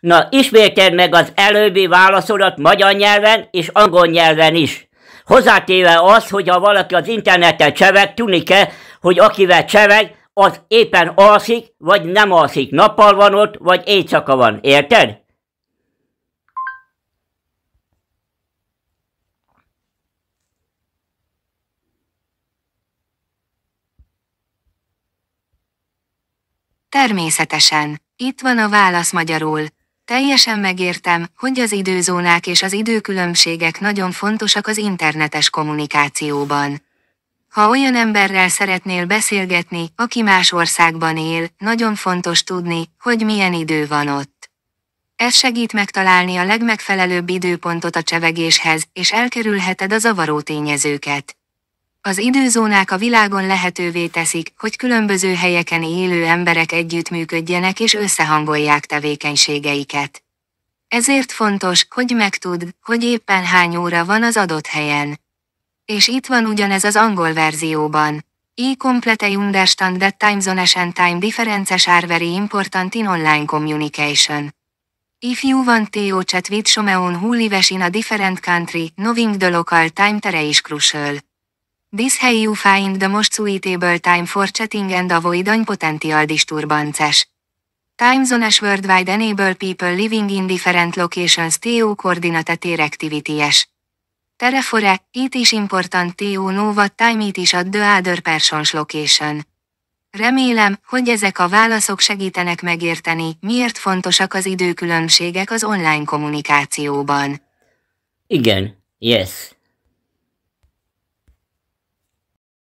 Na, ismételd meg az előbbi válaszodat magyar nyelven és angol nyelven is. Hozzátéve az, hogy ha valaki az interneten cseveg, tudni kell, hogy akivel cseveg, az éppen alszik, vagy nem alszik. Nappal van ott, vagy éjszaka van. Érted? Természetesen. Itt van a válasz magyarul. Teljesen megértem, hogy az időzónák és az időkülönbségek nagyon fontosak az internetes kommunikációban. Ha olyan emberrel szeretnél beszélgetni, aki más országban él, nagyon fontos tudni, hogy milyen idő van ott. Ez segít megtalálni a legmegfelelőbb időpontot a csevegéshez, és elkerülheted a zavaró tényezőket. Az időzónák a világon lehetővé teszik, hogy különböző helyeken élő emberek együttműködjenek és összehangolják tevékenységeiket. Ezért fontos, hogy megtudd, hogy éppen hány óra van az adott helyen. És itt van ugyanez az angol verzióban. E complete understand that time zone and time differences are very important in online communication. If you want to chat with someone who lives in a different country, knowing the local time tere is crucial. This how you find the most suitable time for chatting and avoid potential disturbances. Time zones worldwide enable people living in different locations to coordinate activities. Therefore, it is important to know what time it is at the other person's location. Remélem, hogy ezek a válaszok segítenek megérteni, miért fontosak az időkülönbségek az online kommunikációban. Igen, yes.